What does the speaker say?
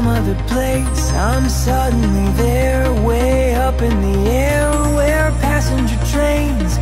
some other place. I'm suddenly there, way up in the air Where passenger trains